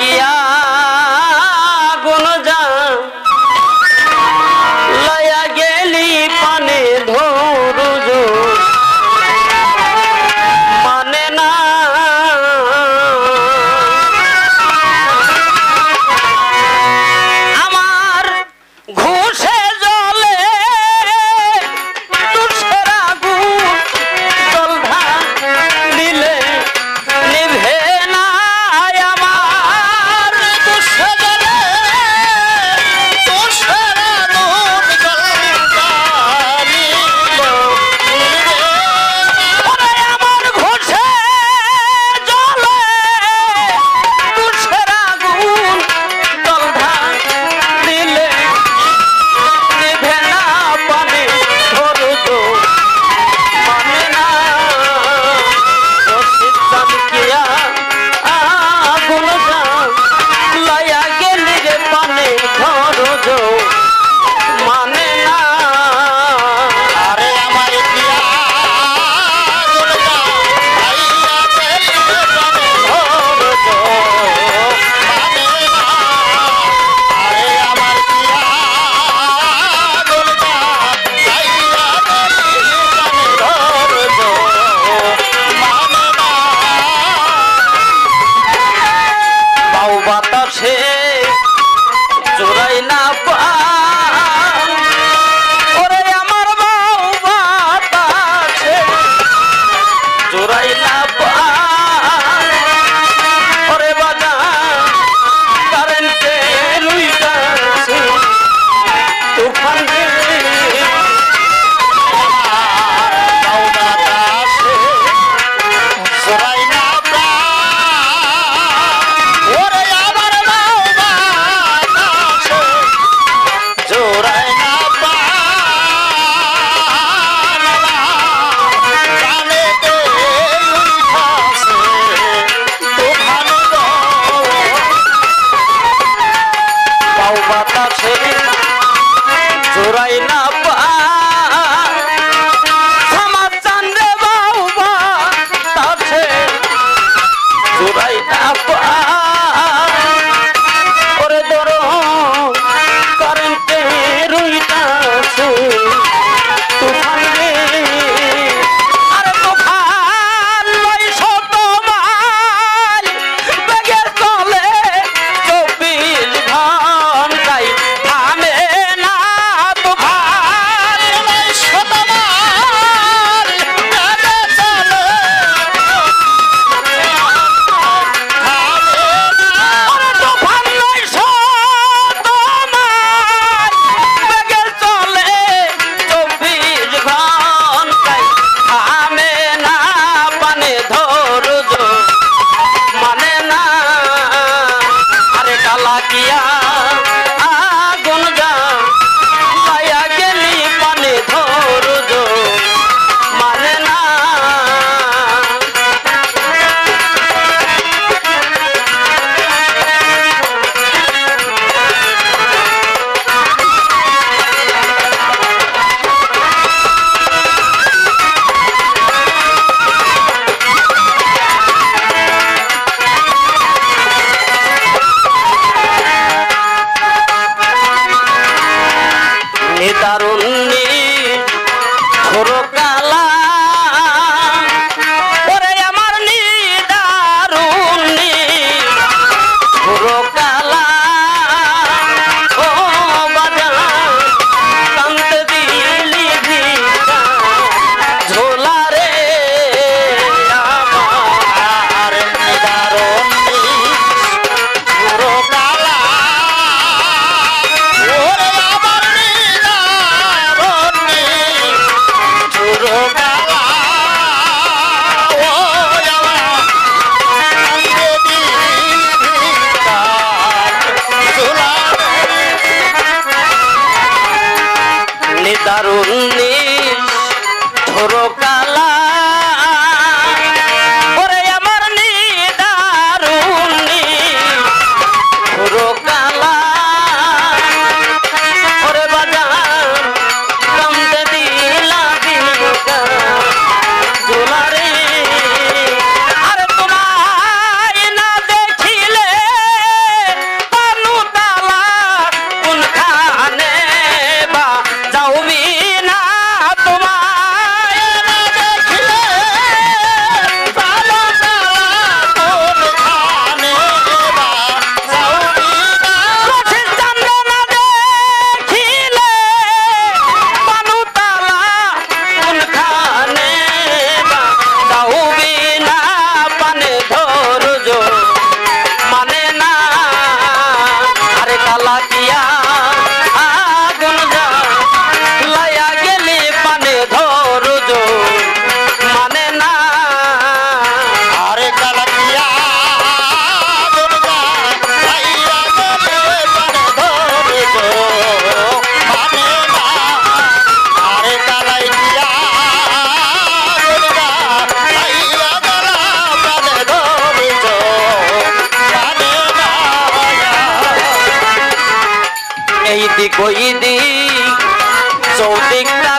一样。यही दिखोई दी। सो दिखता